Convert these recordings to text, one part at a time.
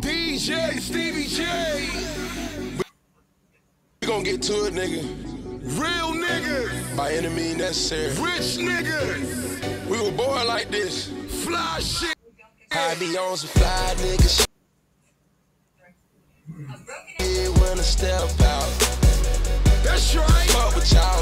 DJ Stevie J. We gon' get to it, nigga. Real niggas. By any means necessary. Rich niggas. We were born like this. Fly shit. I be on some fly nigga shit. Yeah, when I step out. That's right. Fuck what y'all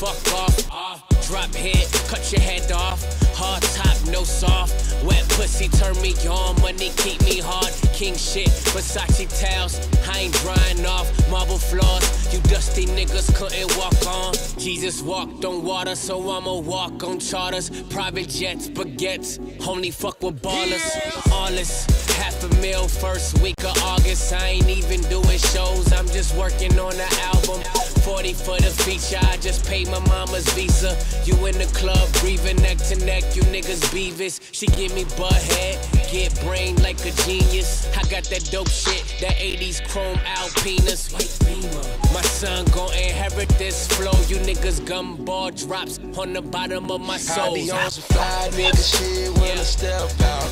fuck off. off. Drop hit, cut your head off. Hard top, no soft. Wet pussy turn me on, money keep me hard. King shit, Versace towels, I ain't drying off. Marble floors, you dusty niggas couldn't walk on. Jesus walked on water, so I'ma walk on charters. Private jets, baguettes, only fuck with ballers. All this, half a mil first week of August. I ain't even doing shows, I'm just working on the album. 40 for the feature, I just paid my mama's visa. You in the club, breathing neck to neck, you niggas beavis. She give me butt head, get brain like a genius. I got that dope shit, that 80s chrome Alpinas. White beamer. My son gon' inherit this flow. You niggas gumball drops on the bottom of my I soul. be on some fly nigga shit when I step out.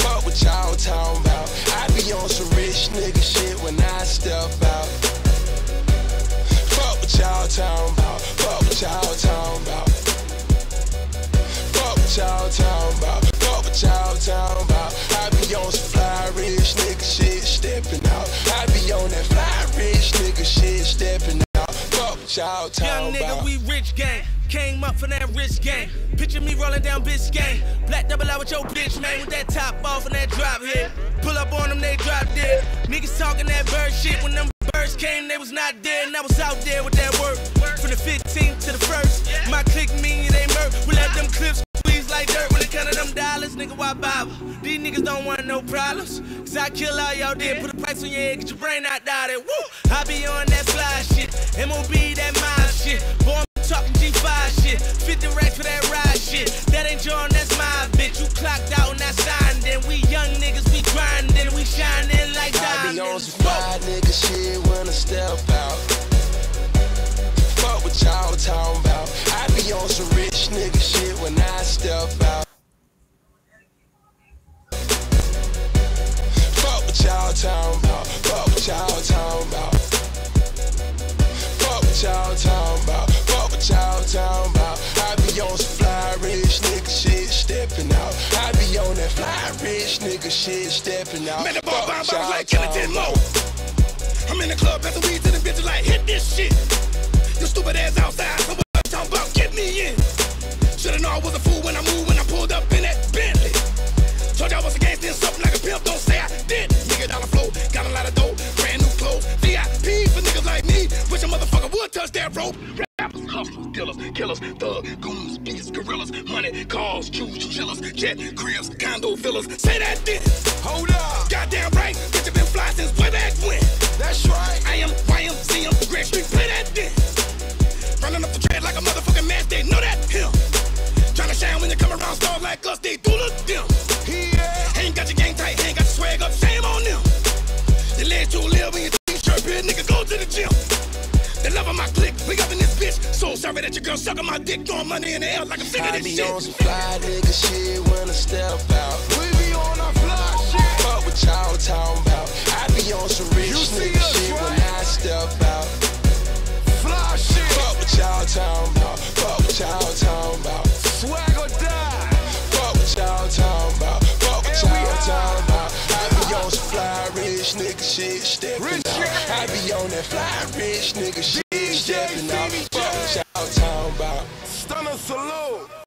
Fuck what y'all talking about. I be on some rich nigga shit when I step out. What y'all Young nigga, about. we rich gang. Came up from that rich gang. Picture me rolling down bitch gang. Black double out with your bitch, man, with that top off and that drop hit. Pull up on them, they drop dead. Niggas talking that bird shit. When them birds came, they was not dead, and I was out there with that work. From the 15th to the first. My click mean they murk. We let them clips squeeze like dirt. When they count them dollars, nigga, why bother? These niggas don't want no problems. Cause I kill all y'all dead. Put a price on your head, get your brain out there. Woo! I be on that fly shit. MOB, that mind shit. Boy, I'm talking G5 shit. 50 racks for that ride shit. That ain't your, that's my bitch. You clocked out and I signed. Then we young niggas, we grinding. We shining like diamonds. I be on some fly nigga shit when I step out. Fuck what y'all talking about. Rich nigga shit stepping out. Man, the ball Fuck bounce what like Killington Mo. I'm in the club, passing weed to the bitches like, hit this shit. Your stupid ass outside, so what I'm talking about, get me in. Should've known I was a fool when I moved, when I pulled up in that Bentley. Told y'all I was a gangster something like a pimp, don't say I didn't. Nigga dollar flow, got a lot of dough, brand new clothes. VIP for niggas like me, wish a motherfucker would touch that rope. Rappers, hustlers, dealers, killers, thug, goons, gorillas, money, cars, jewels, chillers, jet, cribs, condo fillers. Say that then. Hold up. Goddamn right, bitch, you been fly since way back when. That's right. I am YMCM, Greg Street, play that then. Running up the tread like a motherfucking match, they know that him. Trying to shine when you come around stars like us, they do look dim. Yeah. Ain't got your gang tight, ain't got your swag up, shame on them. Your legs too little when your t-shirt big, nigga, go to the gym. That your girl sucking my dick, throwing money in the air like I'm sick of I this be on shit. some fly nigga shit when I step out. We be on our fly shit. Fuck what y'all talking about. I be on some rich You nigga us, shit when? I step out. Fly shit. Fuck what y'all talking about. Fuck what y'all talking about. Swag or die. Fuck what y'all talking about. Fuck what y'all talking about. I be on some fly rich nigga shit stepping out. I be on that fly rich nigga shit stepping out. Talking about. Stunner salute.